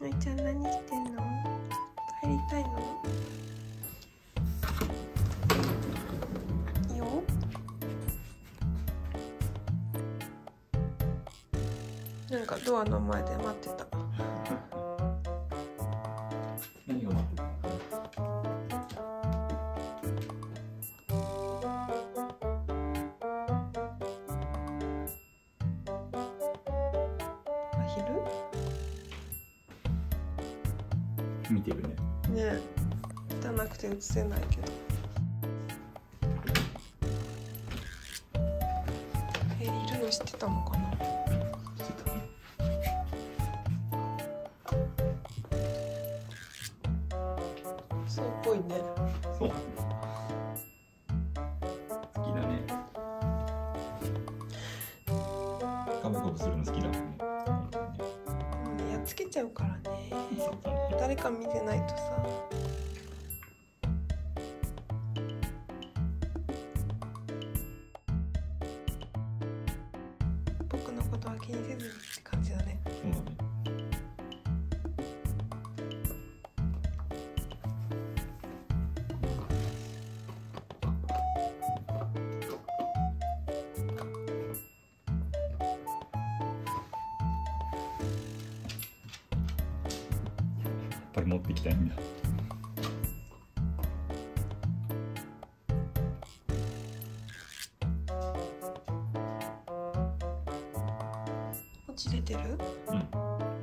の？いちゃん何してんの入りたいの？いいよ。なんかドアの前で待ってた。何が待ってた？アヒ見てるね。ルねえ汚くて映せないけど。えいるの知ってたのかな？そうっぽいね。そう。好きだね。カブカブするの好きだちゃうからね。誰か見てないとさ。僕のことは気にせずにって感じだねぱり持ってきたいんだ落ち出てる？うん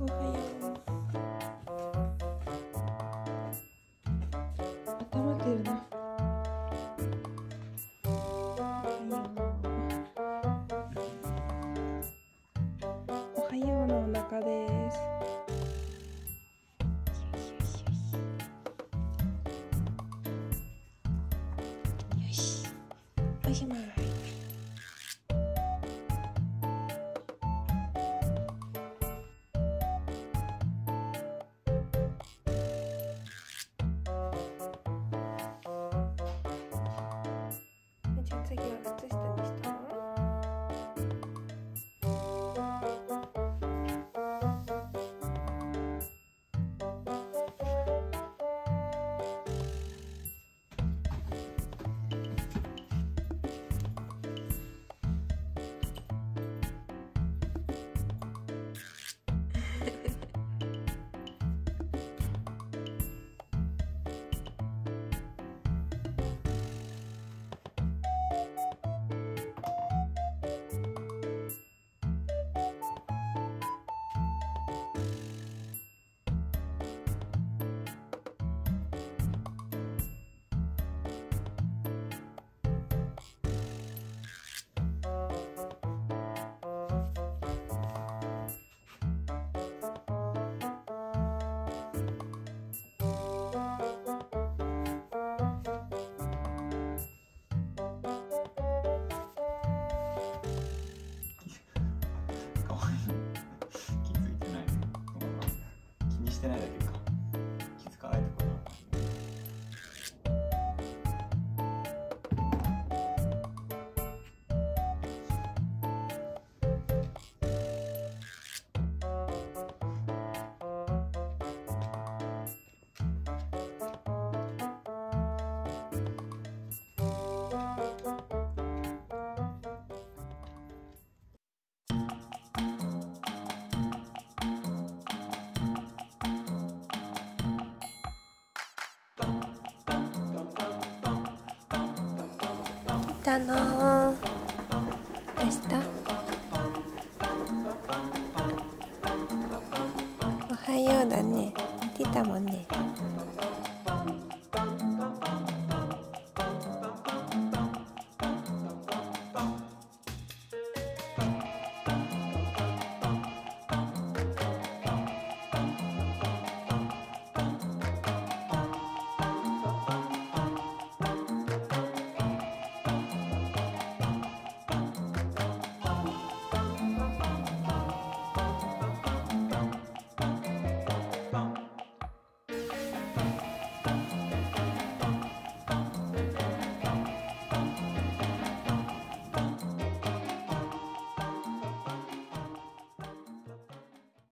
もじゃあ次は靴下にした。気たの。明日？おはようだね。寝てたもんね。